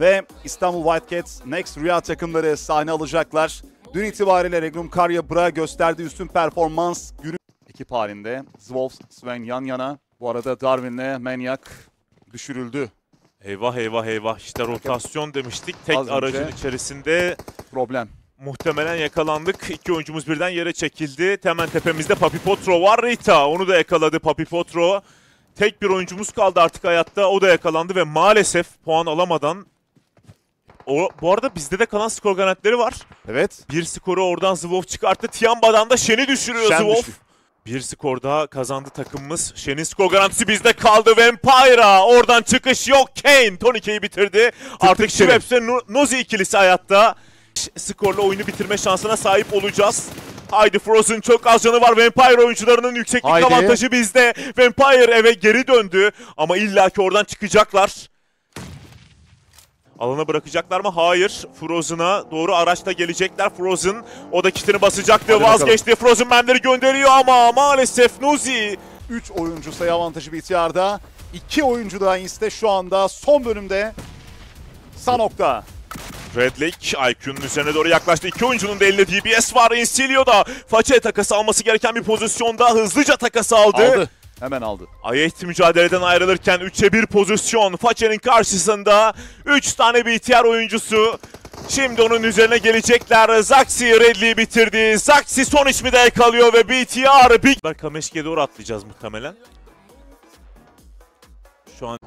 ve İstanbul Wildcats Next Rüya takımları sahne alacaklar. Dün itibariyle Regnum Karya Bra gösterdiği üstün performans günü ekip halinde. Zwolf, Sven yan yana. Bu arada Darwin'le Maniac düşürüldü. Eyvah eyvah eyvah işte rotasyon demiştik. Tek Az önce- aracın içerisinde Problem. muhtemelen yakalandık. İki oyuncumuz birden yere çekildi. Hemen tepemizde Papi Potro var. Rita onu da yakaladı Papi Potro. Tek bir oyuncumuz kaldı artık hayatta. O da yakalandı ve maalesef puan alamadan o, bu arada bizde de kalan skor garantileri var. Evet. Bir skoru oradan Zwolf çıkarttı. Tiamba'dan da Shen'i düşürüyor Shen düştü. Bir skor daha kazandı takımımız. Shen'in skor garantisi bizde kaldı. Vampire'a oradan çıkış yok. Kane Tonike'yi bitirdi. Artık içeri. Schweppes'e Nu- Nozi ikilisi hayatta. Skorla oyunu bitirme şansına sahip olacağız. Haydi Frozen çok az canı var. Vampire oyuncularının yükseklik Haydi. avantajı bizde. Vampire eve geri döndü. Ama illaki oradan çıkacaklar. Alana bırakacaklar mı? Hayır. Frozen'a doğru araçla gelecekler. Frozen o da kitini basacaktı. Hadi bakalım. Vazgeçti. Frozen memleri gönderiyor ama maalesef Nuzi 3 oyuncu sayı avantajı BTR'da. 2 oyuncu da Inste şu anda son bölümde. Sanok'ta. Red Lake IQ'nun üzerine doğru yaklaştı. İki oyuncunun da elinde DBS var. Insilio da façe takası alması gereken bir pozisyonda hızlıca takası aldı. Aldı. Hemen aldı. Ayet mücadeleden ayrılırken 3'e 1 pozisyon. Façe'nin karşısında 3 tane BTR oyuncusu. Şimdi onun üzerine gelecekler. Zaxi Redley'i bitirdi. Zaxi son ismi de yakalıyor ve BTR Big... Kameşke'ye doğru atlayacağız muhtemelen. Şu an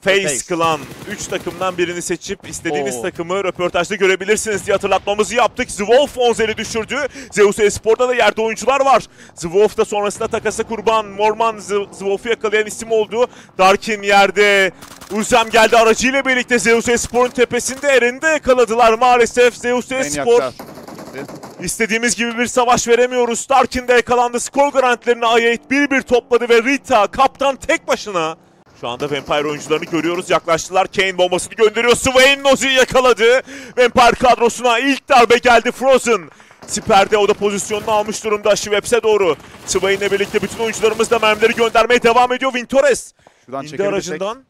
Face Face. Clan 3 takımdan birini seçip istediğiniz Oo. takımı röportajda görebilirsiniz diye hatırlatmamızı yaptık. Zwolf 10'leri düşürdü. Zeus Espor'da da yerde oyuncular var. Zwolf da sonrasında takasa kurban. Morman Zwolf'u yakalayan isim oldu. Darkin yerde. Uzem geldi aracıyla birlikte Zeus Espor'un tepesinde Eren'i de yakaladılar maalesef. Zeus Espor. İstediğimiz gibi bir savaş veremiyoruz. Darkin de yakalandı. Skor garantilerini Ayet 1-1 topladı ve Rita kaptan tek başına. Şu anda Vampire oyuncularını görüyoruz. Yaklaştılar. Kane bombasını gönderiyor. Swain Nozi'yi yakaladı. Vampire kadrosuna ilk darbe geldi Frozen. Siper'de o da pozisyonunu almış durumda Schweppes'e doğru. Swain'le birlikte bütün oyuncularımız da mermileri göndermeye devam ediyor. Vintores Şuradan indi aracından.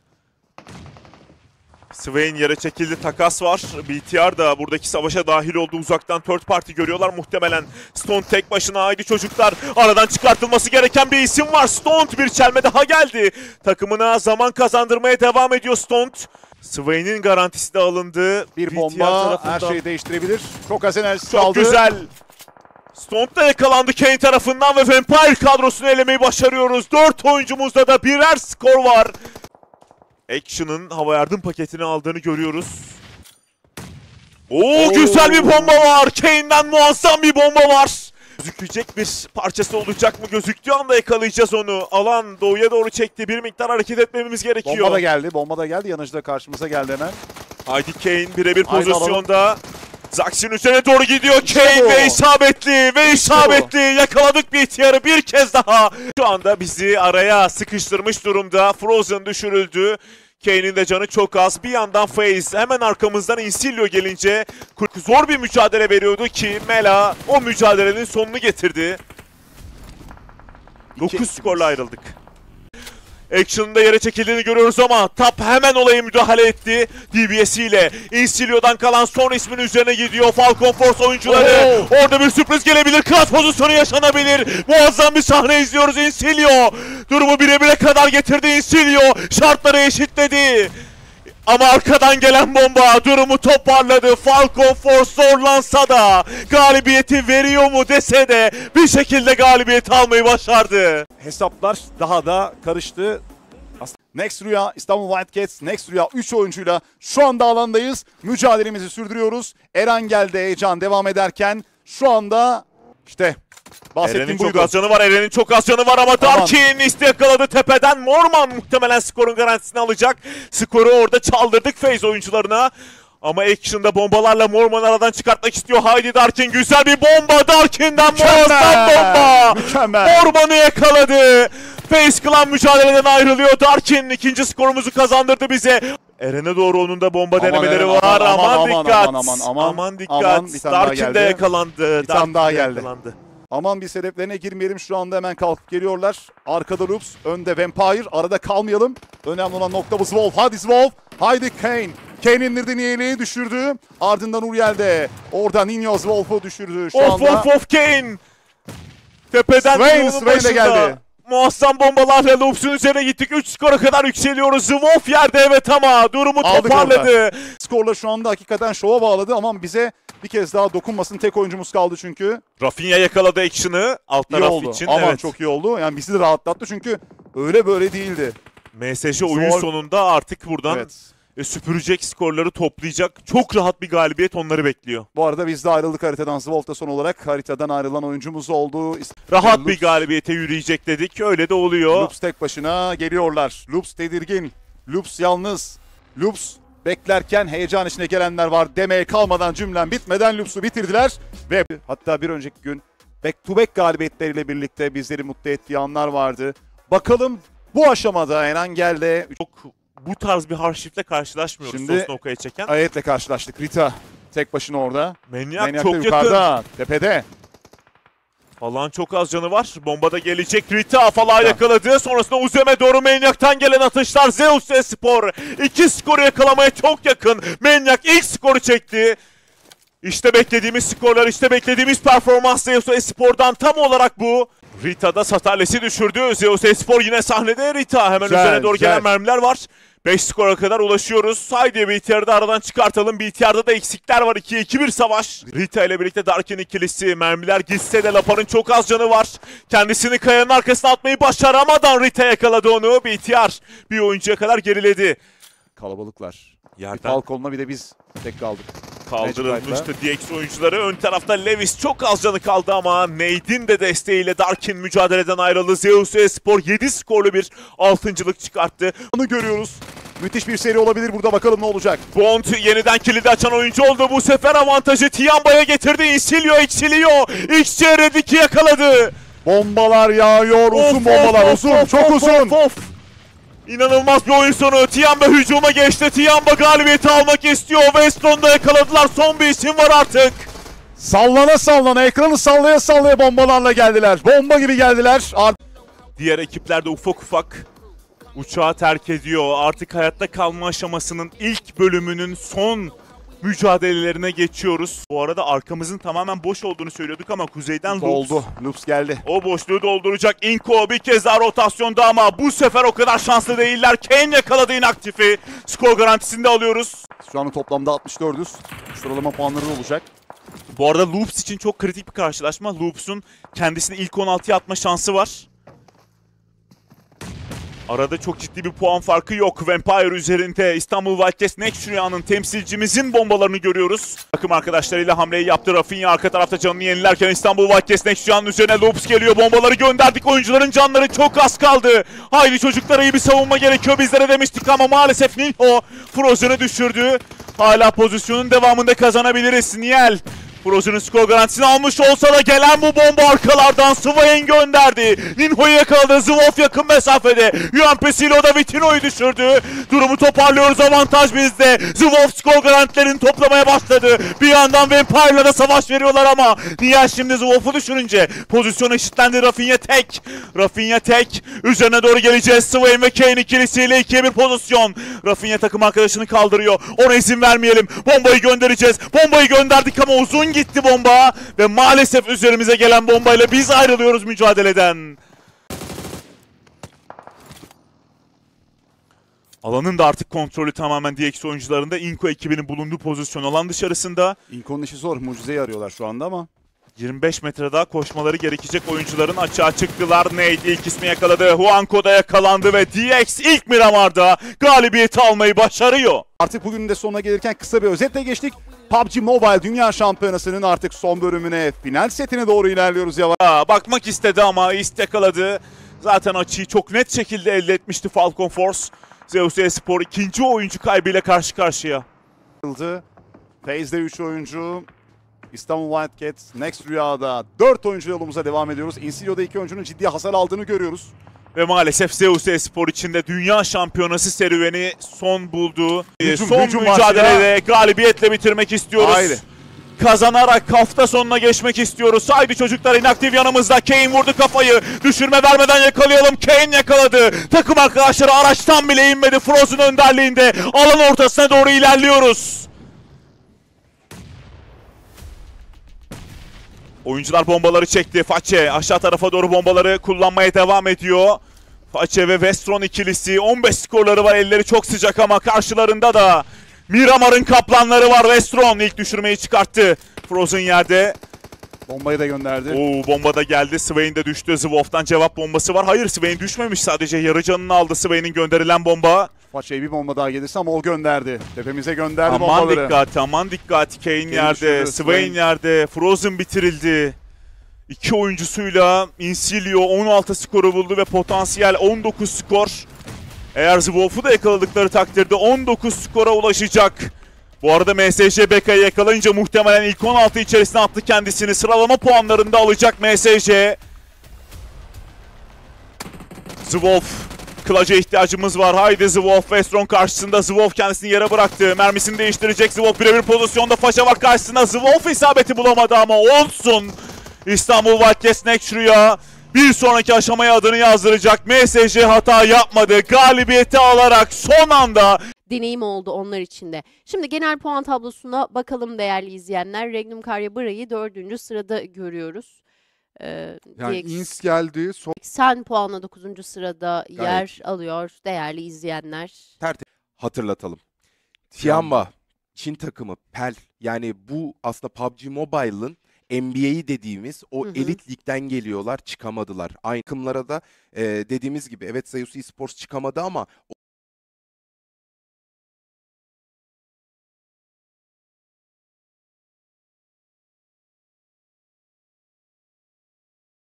Swain yere çekildi. Takas var. BTR da buradaki savaşa dahil oldu. Uzaktan third party görüyorlar muhtemelen. Stone tek başına haydi çocuklar. Aradan çıkartılması gereken bir isim var. Stone bir çelme daha geldi. Takımına zaman kazandırmaya devam ediyor Stone. Swain'in garantisi de alındı. Bir BTR bomba her tarafından. şeyi değiştirebilir. Çok az enerjisi Çok kaldı. güzel. Stone da yakalandı Kane tarafından ve Vampire kadrosunu elemeyi başarıyoruz. 4 oyuncumuzda da birer skor var. Action'ın hava yardım paketini aldığını görüyoruz. Oo, Oo. güzel bir bomba var. Kane'den muazzam bir bomba var. Gözükecek bir parçası olacak mı? Gözüktüğü anda yakalayacağız onu. Alan doğuya doğru çekti. Bir miktar hareket etmemiz gerekiyor. Bomba da geldi. Bomba da geldi. Yanıcı da karşımıza geldi hemen. Haydi Kane birebir pozisyonda. Zax'in üzerine doğru gidiyor İşte Kane bu. ve isabetli ve isabetli yakaladık bir ihtiyarı bir kez daha. Şu anda bizi araya sıkıştırmış durumda. Frozen düşürüldü. Kane'in de canı çok az. Bir yandan FaZe hemen arkamızdan Insilio gelince zor bir mücadele veriyordu ki Mela o mücadelenin sonunu getirdi. İki- 9 skorla ayrıldık. Action'ın da yere çekildiğini görüyoruz ama Tap hemen olaya müdahale etti. DBS ile Insilio'dan kalan son ismin üzerine gidiyor. Falcon Force oyuncuları. Orada bir sürpriz gelebilir. Klas pozisyonu yaşanabilir. Muazzam bir sahne izliyoruz Insilio. Durumu birebire kadar getirdi Insilio. Şartları eşitledi. Ama arkadan gelen bomba durumu toparladı. Falcon Force zorlansa da galibiyeti veriyor mu dese de bir şekilde galibiyeti almayı başardı. Hesaplar daha da karıştı. Next Rüya, İstanbul Wildcats, Next Rüya 3 oyuncuyla şu anda alandayız. Mücadelemizi sürdürüyoruz. Eren geldi heyecan devam ederken şu anda işte bahsettiğim Eren'in çok buydu. az canı var. Eren'in çok az canı var ama Aman. Darkin isti yakaladı tepeden. Morman muhtemelen skorun garantisini alacak. Skoru orada çaldırdık FaZe oyuncularına. Ama Action'da bombalarla Morman aradan çıkartmak istiyor. Haydi Darkin güzel bir bomba. Darkin'den muazzam bomba. Mükemmel. Morman'ı yakaladı. Face Clan mücadeleden ayrılıyor. Darkin ikinci skorumuzu kazandırdı bize. Eren'e doğru onun da bomba Aman denemeleri Eren, var. aman, Aman, aman, aman, dikkat. aman, aman, aman. dikkat. Aman, tane daha Darkin de yakalandı. Bir tane daha geldi. yakalandı. Aman bir sebeplerine girmeyelim şu anda hemen kalkıp geliyorlar. Arkada Loops, önde Vampire. Arada kalmayalım. Önemli olan nokta bu Zwolf. Hadi Zwolf. Haydi Kane. Kane indirdi Nieli'yi düşürdü. Ardından Uriel de orada Nino Zwolf'u düşürdü. Şu Of anda of of Kane. Tepeden Swain, Swain de geldi. Muazzam bombalarla Loops'un üzerine gittik. 3 skora kadar yükseliyoruz. Wolf yerde evet ama durumu Aldık toparladı. skorla şu anda hakikaten şova bağladı. Aman bize bir kez daha dokunmasın. Tek oyuncumuz kaldı çünkü. Rafinha yakaladı action'ı alt İyi taraf oldu. için. Aman evet. çok iyi oldu. Yani bizi de rahatlattı çünkü öyle böyle değildi. MSJ oyun Zor. sonunda artık buradan Evet. e, süpürecek skorları toplayacak. Çok rahat bir galibiyet onları bekliyor. Bu arada biz de ayrıldık haritadan. Zvolta son olarak haritadan ayrılan oyuncumuz oldu. Rahat Loops- bir galibiyete yürüyecek dedik. Öyle de oluyor. Loops tek başına geliyorlar. Loops tedirgin. Loops yalnız. Loops beklerken heyecan içine gelenler var demeye kalmadan cümlem bitmeden Loops'u bitirdiler. Ve hatta bir önceki gün back to back galibiyetleriyle birlikte bizleri mutlu ettiği anlar vardı. Bakalım bu aşamada Erangel'de Çok bu tarz bir harşifle karşılaşmıyoruz. Şimdi- Sosnoka'ya çeken. ayetle karşılaştık. Rita tek başına orada. Manyak, Maniac da çok yakın. yukarıda, tepede. Falan çok az canı var. Bomba da gelecek. Rita falan yakaladı. Sonrasında Uzem'e doğru Manyak'tan gelen atışlar. Zeus Espor iki skoru yakalamaya çok yakın. Manyak ilk skoru çekti. İşte beklediğimiz skorlar, işte beklediğimiz performans Zeus Espor'dan tam olarak bu. Rita da Satarles'i düşürdü. Zeus Espor yine sahnede. Rita hemen Güzel, üzerine doğru güzel. gelen mermiler var. 5 skora kadar ulaşıyoruz. Haydi BTR'ı da aradan çıkartalım. BTR'da da eksikler var. 2'ye 2-1 savaş. Rita ile birlikte Darkin ikilisi. Mermiler gitse de Lapar'ın çok az canı var. Kendisini kayanın arkasına atmayı başaramadan Rita yakaladı onu. BTR bir oyuncuya kadar geriledi. Kalabalıklar. Bir Yerden Falcon'la bir de biz tek kaldık. kaldırılmıştı DX oyuncuları. Ön tarafta Levis çok az canı kaldı ama Nade'in de desteğiyle Darkin mücadeleden ayrıldı. Zeus Espor 7 skorlu bir altıncılık çıkarttı. Onu görüyoruz. Müthiş bir seri olabilir burada bakalım ne olacak. Bond yeniden kilidi açan oyuncu oldu. Bu sefer avantajı Tiamba'ya getirdi. Insilio, Exilio. XC Redik'i yakaladı. Bombalar yağıyor. Uzun Of, bombalar. of, uzun. of, çok of, uzun. of, of. İnanılmaz bir oyun sonu. Tiamba hücuma geçti. Tiamba galibiyeti almak istiyor. Weston'da yakaladılar. Son bir isim var artık. Sallana sallana ekranı sallaya sallaya bombalarla geldiler. Bomba gibi geldiler. Ar- Diğer ekipler de ufak ufak uçağı terk ediyor. Artık hayatta kalma aşamasının ilk bölümünün son mücadelelerine geçiyoruz. Bu arada arkamızın tamamen boş olduğunu söylüyorduk ama kuzeyden Loops Oldu. Loops geldi. o boşluğu dolduracak. Inko bir kez daha rotasyonda ama bu sefer o kadar şanslı değiller. Kane yakaladı inaktifi. Skor garantisini de alıyoruz. Şu an toplamda 64'üz. Sıralama puanları da olacak. Bu arada Loops için çok kritik bir karşılaşma. Loops'un kendisini ilk 16'ya atma şansı var. Arada çok ciddi bir puan farkı yok. Vampire üzerinde İstanbul Wildcats Next Rüya'nın temsilcimizin bombalarını görüyoruz. Takım arkadaşlarıyla hamleyi yaptı. Rafinha arka tarafta canını yenilerken İstanbul Wildcats Next Rüya'nın üzerine Loops geliyor. Bombaları gönderdik. Oyuncuların canları çok az kaldı. Haydi çocuklara iyi bir savunma gerekiyor bizlere demiştik ama maalesef Nilho Frozen'ı düşürdü. Hala pozisyonun devamında kazanabiliriz. Niel Frozen'ın skor garantisini almış olsa da gelen bu bomba arkalardan Swain gönderdi. Ninho'yu yakaladı. Zwolf yakın mesafede. Yuan Pesilo da Vitino'yu düşürdü. Durumu toparlıyoruz. Avantaj bizde. Zwolf skor garantilerini toplamaya başladı. Bir yandan Vampire'la da savaş veriyorlar ama Niel şimdi Zwolf'u düşürünce pozisyon eşitlendi. Rafinha tek. Rafinha tek. Üzerine doğru geleceğiz. Swain ve Kane ikilisiyle 2'ye 1 pozisyon. Rafinha takım arkadaşını kaldırıyor. Ona izin vermeyelim. Bombayı göndereceğiz. Bombayı gönderdik ama uzun gitti bomba. Ve maalesef üzerimize gelen bombayla biz ayrılıyoruz mücadeleden. Alanın da artık kontrolü tamamen DX oyuncularında. Inko ekibinin bulunduğu pozisyon alan dışarısında. Inco'nun işi zor. Mucizeyi arıyorlar şu anda ama. 25 metre daha koşmaları gerekecek oyuncuların açığa çıktılar. Nate ilk ismi yakaladı. Huanko da yakalandı ve DX ilk Miramar'da galibiyeti almayı başarıyor. Artık bugünün de sonuna gelirken kısa bir özetle geçtik. PUBG Mobile Dünya Şampiyonası'nın artık son bölümüne, final setine doğru ilerliyoruz yavaş. Aa, Bakmak istedi ama ist yakaladı. Zaten açıyı çok net şekilde elde etmişti Falcon Force. Zeus Espor ikinci oyuncu kaybıyla karşı karşıya. Phase'de 3 oyuncu. İstanbul Wildcats, Next Rüya'da 4 oyuncu yolumuza devam ediyoruz. Insilio'da 2 oyuncunun ciddi hasar aldığını görüyoruz. Ve maalesef Zeus Espor içinde dünya şampiyonası serüveni son buldu. Ee, Hücum, son hücum mücadelede galibiyetle bitirmek istiyoruz. Haydi. kazanarak hafta sonuna geçmek istiyoruz. Haydi çocuklar inaktif yanımızda. Kane vurdu kafayı. Düşürme vermeden yakalayalım. Kane yakaladı. Takım arkadaşları araçtan bile inmedi. Frozen önderliğinde alan ortasına doğru ilerliyoruz. Oyuncular bombaları çekti. Façe aşağı tarafa doğru bombaları kullanmaya devam ediyor. Façe ve Westron ikilisi 15 skorları var. Elleri çok sıcak ama karşılarında da Miramar'ın kaplanları var. Westron ilk düşürmeyi çıkarttı. Frozen yerde. Bombayı da gönderdi. Oo bomba da geldi. Swain de düştü. Zwolf'tan cevap bombası var. Hayır Swain düşmemiş sadece. Yarı canını aldı Swain'in gönderilen bomba. Faça'ya bir bomba daha gelirse ama o gönderdi. Tepemize gönderdi Aman bombaları. dikkat, aman dikkat. Kane yerde, Swain. yerde, Frozen bitirildi. İki oyuncusuyla Insilio 16 skoru buldu ve potansiyel 19 skor. Eğer Zwolf'u da yakaladıkları takdirde 19 skora ulaşacak. Bu arada MSJ Beka'yı yakalayınca muhtemelen ilk 16 içerisine attı kendisini. Sıralama puanlarında alacak MSJ. Zwolf. Kılaca ihtiyacımız var. Haydi Zwolf. Westron karşısında Zwolf kendisini yere bıraktı. Mermisini değiştirecek Zwolf. Birebir pozisyonda Faşa var karşısında. Zwolf isabeti bulamadı ama olsun. İstanbul Wildcats Next Rüya bir sonraki aşamaya adını yazdıracak. MSJ hata yapmadı. Galibiyeti alarak son anda deneyim oldu onlar için de. Şimdi genel puan tablosuna bakalım değerli izleyenler. Regnum Karya Bıra'yı dördüncü sırada görüyoruz. Ee, Yani DX ins geldi. Son Sen puanla 9. sırada Gayet. yer alıyor değerli izleyenler. hatırlatalım. Tiamba, Çin takımı PEL yani bu aslında PUBG Mobile'ın NBA'yi dediğimiz o Hı hı. elit ligden geliyorlar çıkamadılar. Aynı takımlara da e, dediğimiz gibi evet Zeus Esports çıkamadı ama